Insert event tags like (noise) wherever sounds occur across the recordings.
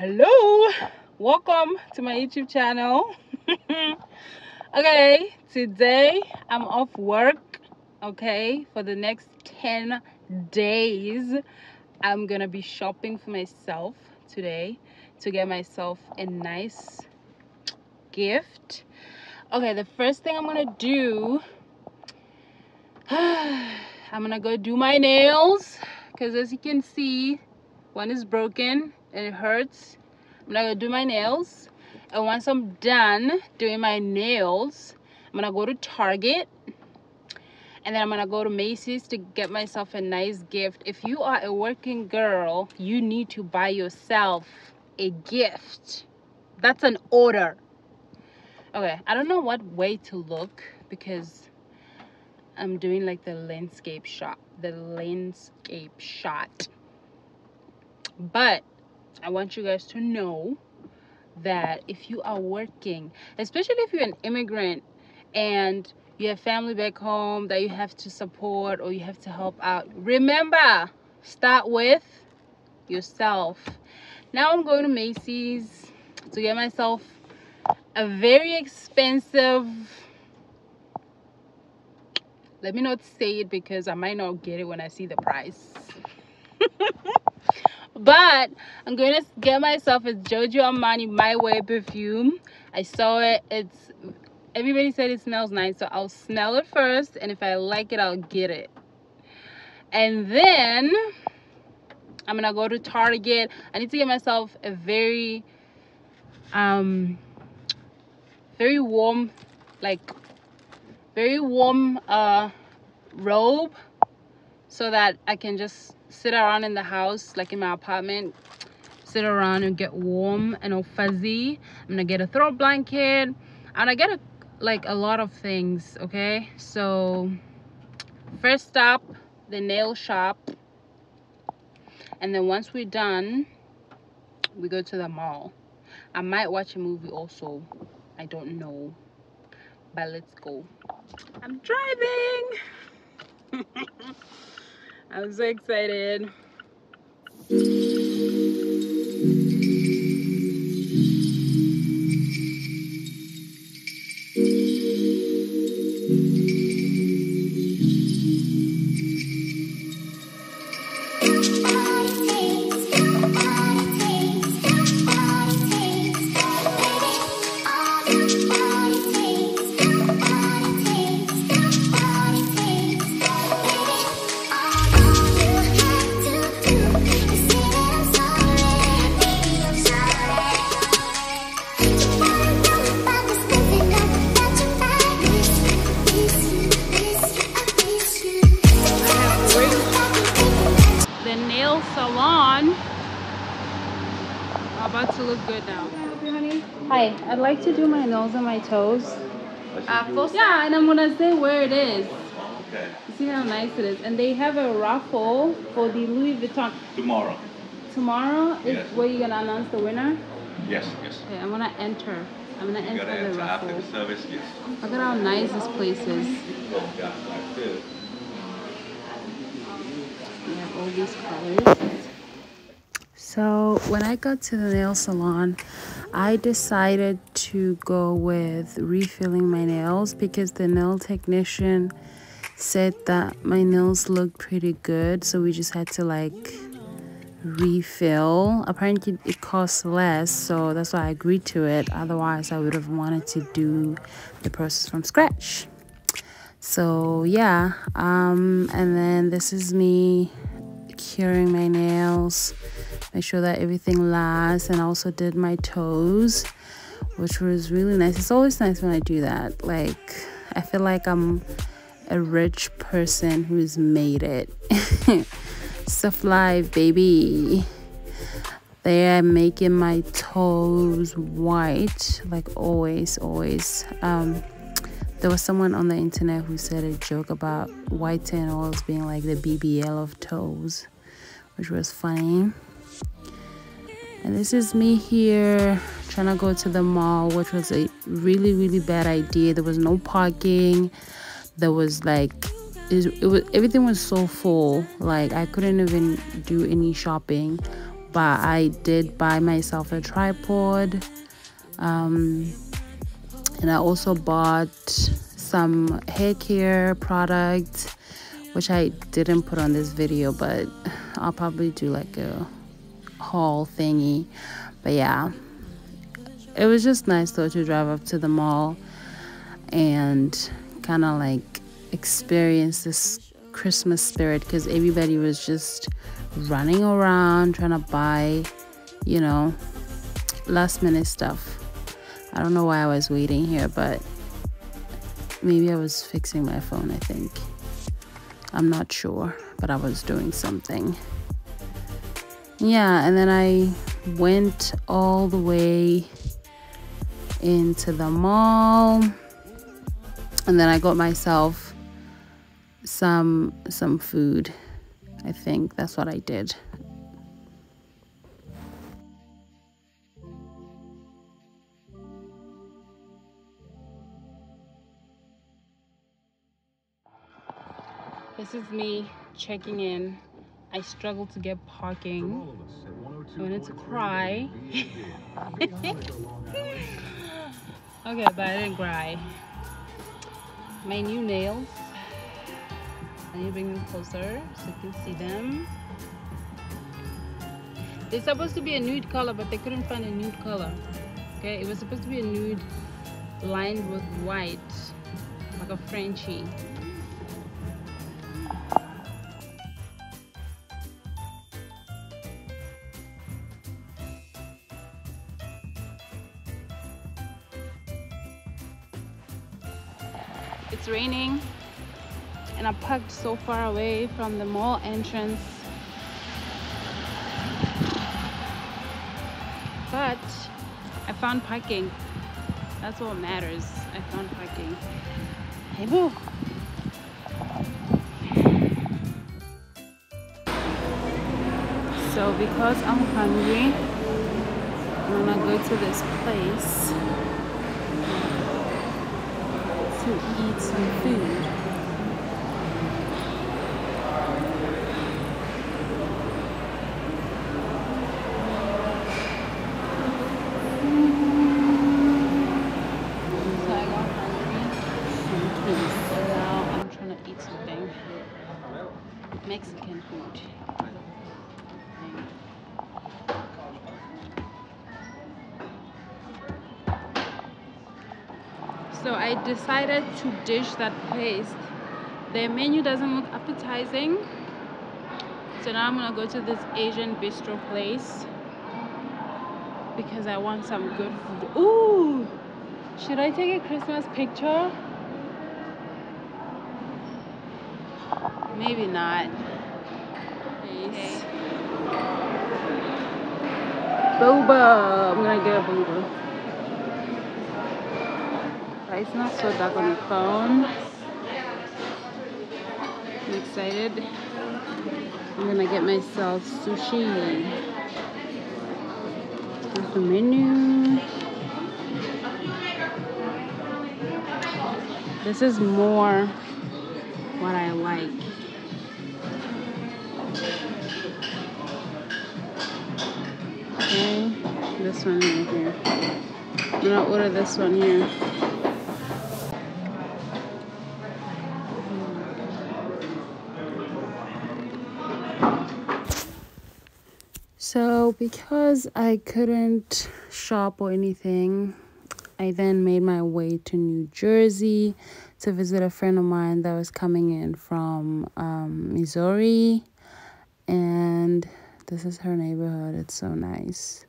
hello. Welcome to my youtube channel. (laughs) Okay today i'm off work okay for the next 10 days. I'm gonna be shopping for myself today to get myself a nice gift. Okay the first thing i'm gonna do (sighs) i'm gonna go do my nails because as you can see one is broken and it hurts. I'm gonna do my nails. And once i'm done doing my nails i'm gonna go to target. And then i'm gonna go to macy's to get myself a nice gift. If you are a working girl you need to buy yourself a gift. That's an order. Okay i don't know what way to look because i'm doing like the landscape shot the landscape shot. But i want you guys to know that if you are working especially if you're an immigrant and you have family back home that you have to support or you have to help out remember start with yourself. Now i'm going to macy's to get myself a very expensive let me not say it because i might not get it when i see the price (laughs) but i'm going to get myself a Giorgio Armani my way perfume. I saw it. It's everybody said it smells nice so i'll smell it first and if i like it i'll get it. And then i'm gonna go to target. I need to get myself a very um very warm like very warm uh robe so that i can just sit around in the house like in my apartment sit around and get warm and all fuzzy. I'm gonna get a throw blanket and i get a like a lot of things okay? So first stop the nail shop. And then once we're done we go to the mall. I might watch a movie also. I don't know. But let's go. I'm driving (laughs) i'm so excited about to look good now. Hi, I'd like to do my nails and my toes. Uh, full Yeah, and I'm gonna say where it is. Okay. See how nice it is. And they have a raffle for the Louis Vuitton. Tomorrow. Tomorrow is Yes. where you're gonna announce the winner. Yes, yes. Okay, I'm gonna enter. I'm gonna You enter gotta the enter after raffle. the service, yes. Look at how nice this place is. Yeah, like this. They have all these colors. So when I got to the nail salon, I decided to go with refilling my nails because the nail technician said that my nails looked pretty good. So we just had to like refill. Apparently it costs less, so that's why I agreed to it. Otherwise I would have wanted to do the process from scratch. So yeah, um, and then this is me curing my nails make sure that everything lasts and also did my toes which was really nice. It's always nice when i do that. Like i feel like i'm a rich person who's made it. (laughs) Stuff live baby. They are making my toes white like always always. Um there was someone on the internet who said a joke about white tan oils being like the BBL of toes, which was funny. And this is me here trying to go to the mall, which was a really, really bad idea. There was no parking. There was like, it, it was everything was so full. Like I couldn't even do any shopping. but I did buy myself a tripod. Um, and I also bought some hair care products, which I didn't put on this video, but I'll probably do like a haul thingy. But yeah, it was just nice though to drive up to the mall and kind of like experience this Christmas spirit because everybody was just running around trying to buy, you know, last minute stuff. I don't know why I was waiting here, but maybe I was fixing my phone, I think. I'm not sure, but I was doing something. Yeah, and then I went all the way into the mall and then I got myself some some food. I think that's what I did. This is me checking in. I struggled to get parking. I wanted to cry. (laughs) okay, but I didn't cry. My new nails. I need to bring them closer so you can see them. They're supposed to be a nude color, but they couldn't find a nude color. Okay, it was supposed to be a nude lined with white, like a Frenchie. Parked so far away from the mall entrance. But I found parking. That's what matters. I found parking. Hey boo. So because I'm hungry, I'm gonna go to this place to eat some food. I decided to dish that place. Their menu doesn't look appetizing. So now I'm gonna go to this Asian bistro place because I want some good food. Ooh! Should I take a Christmas picture? Maybe not. Okay. Boba! I'm gonna get a boba. It's not so dark on the phone. I'm excited. I'm gonna get myself sushi. Here's the menu. This is more what I like. Okay, this one right here. I'm gonna order this one here. So, because I couldn't shop or anything, I then made my way to New Jersey to visit a friend of mine that was coming in from um, Missouri. And this is her neighborhood. It's so nice.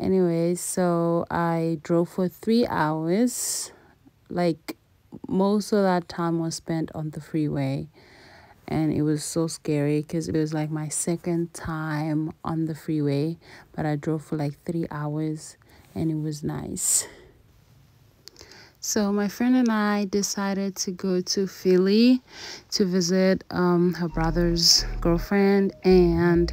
Anyways, so I drove for three hours. Like, most of that time was spent on the freeway. And it was so scary because it was like my second time on the freeway. But I drove for like three hours and it was nice. So my friend and I decided to go to Philly to visit um, her brother's girlfriend, and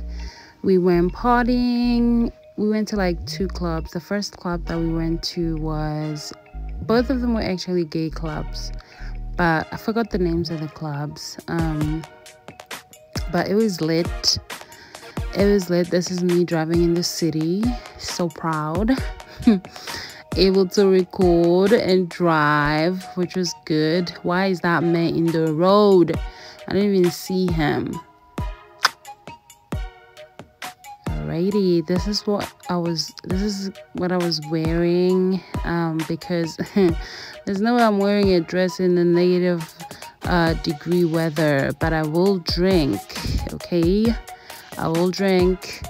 we went partying. We went to like two clubs. The first club that we went to was both of them were actually gay clubs, but I forgot the names of the clubs. Um, but it was lit. It was lit. This is me driving in the city. So proud. (laughs) Able to record and drive which was good. Why is that man in the road? I didn't even see him alrighty this is what i was this is what i was wearing um because (laughs) there's no way i'm wearing a dress in the negative uh degree weather but i will drink okay? I will drink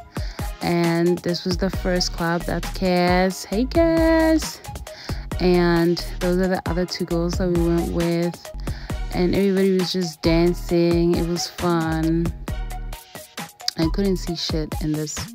and this was the first club that's cass. Hey cass! And those are the other two girls that we went with and everybody was just dancing it was fun. I couldn't see shit in this.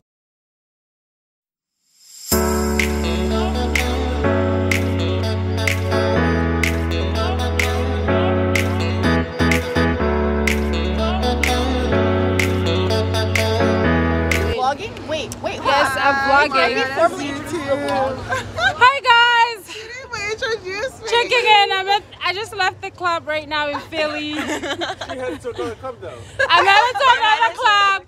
seen this (laughs) Hi guys. Checking in. I'm at, I just left the club right now in Philly. (laughs) she headed to another club though. I'm headed to another club.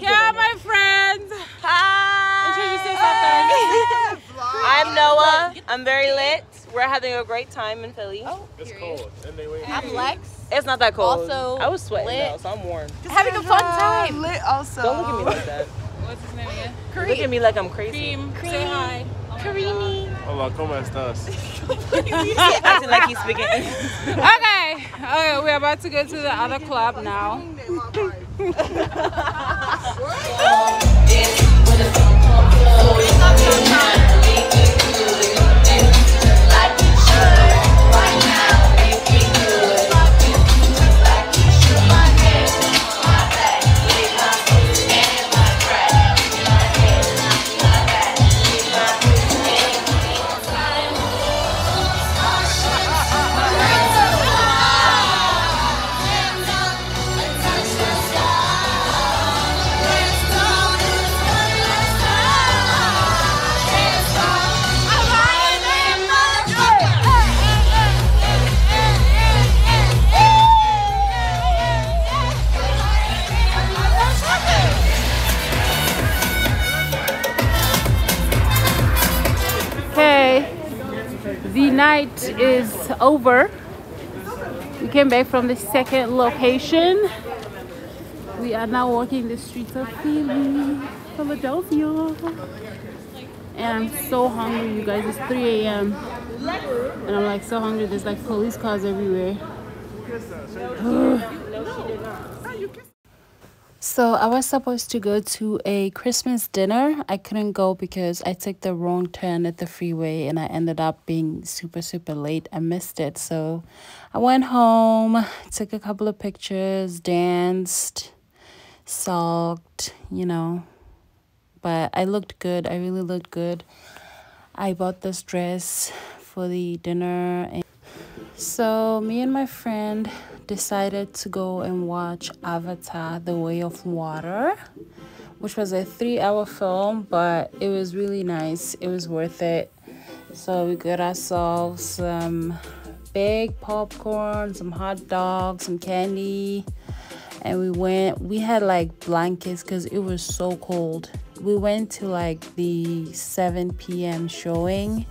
Here are my friends. Hi. Introduce yourself, (laughs) I'm Noah. I'm very lit. We're having a great time in Philly. Oh, it's cold. And they wait. I'm Lex. It's not that cold. Also I was sweating lit. though, so I'm warm. Having a fun time. Lit also. Don't look at me like that. What's his name again? Look at me like I'm crazy. Cream. Say hi. Oh Creamy. Hola, oh, ¿cómo estás? (laughs) Acting like he's speaking. Okay. Okay, we're about to go to the other club now. (laughs) over. We came back from the second location. We are now walking the streets of Philly, Philadelphia. And I'm so hungry, you guys. It's 3 a.m. And I'm like so hungry. There's like police cars everywhere. (sighs) (sighs) So I was supposed to go to a Christmas dinner. I couldn't go because I took the wrong turn at the freeway and I ended up being super, super late. I missed it. So I went home, took a couple of pictures, danced, sulked, you know. But I looked good. I really looked good. I bought this dress for the dinner. And so me and my friend decided to go and watch Avatar The Way of Water, which was a three hour film, but it was really nice. It was worth it. So we got ourselves some big popcorn, some hot dogs, some candy, and we went. We had like blankets because it was so cold. We went to like the 7 p.m. showing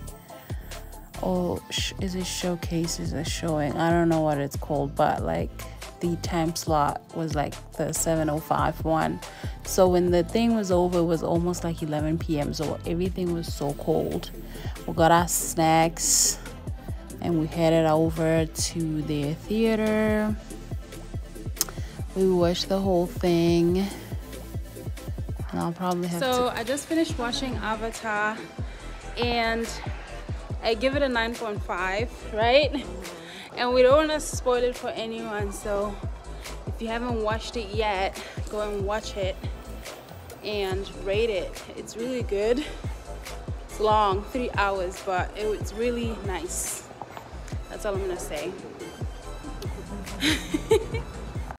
Oh, or is it showcases it showing? I don't know what it's called but like the time slot was like the 705 one. So when the thing was over it was almost like 11 p.m so everything was so cold. We got our snacks and we headed over to the theater. We watched the whole thing. And i'll probably have so to... i just finished watching avatar and I give it a 9.5, right? And we don't want to spoil it for anyone, so if you haven't watched it yet, go and watch it and rate it. It's really good. It's long, three hours, but it, it's really nice. That's all I'm gonna say. (laughs)